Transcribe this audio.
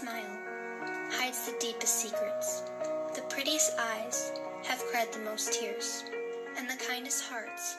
smile hides the deepest secrets. The prettiest eyes have cried the most tears, and the kindest hearts